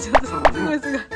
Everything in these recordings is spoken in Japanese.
すごいすごいすごい。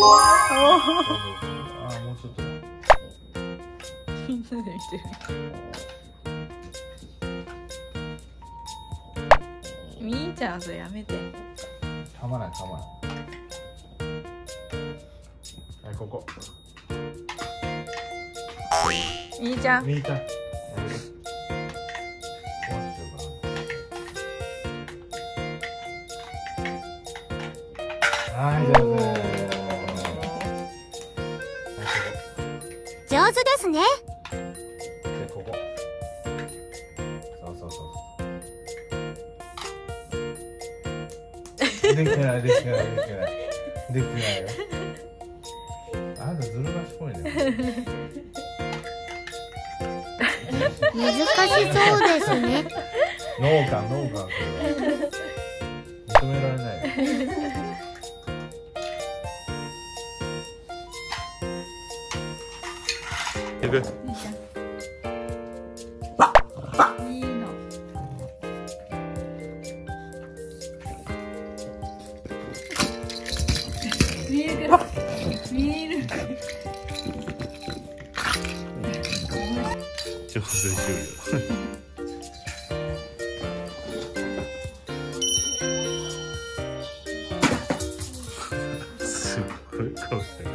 あーもうちょっとみんなで見てるみーちゃんそれやめて。たまらないたまらないはいここ。みーちゃん。みーちゃん。はい上手はい上手ですね。でここ。そうそうそうできてないできてないできてないできてない。よあなたずる賢いね。難しそうですね。農家農家。認められない行く。いいの見える見える調整終了すごい顔してる。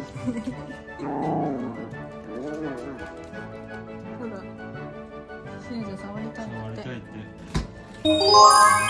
ほらしなちゃん触りたい触りたいって。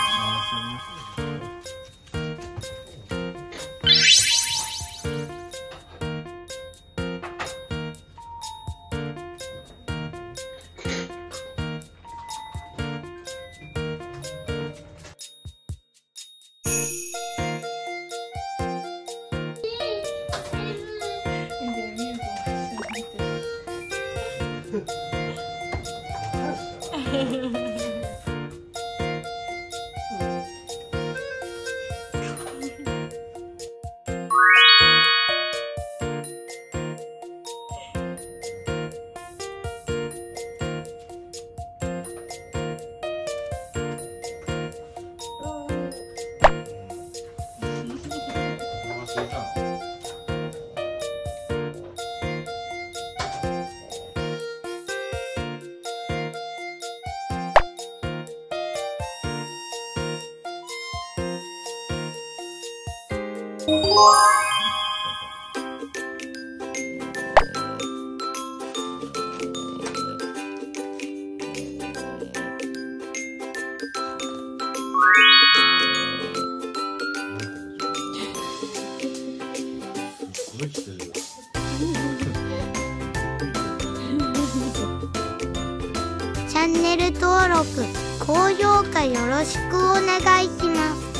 Yay! チャンネル登録高評価よろしくお願いします。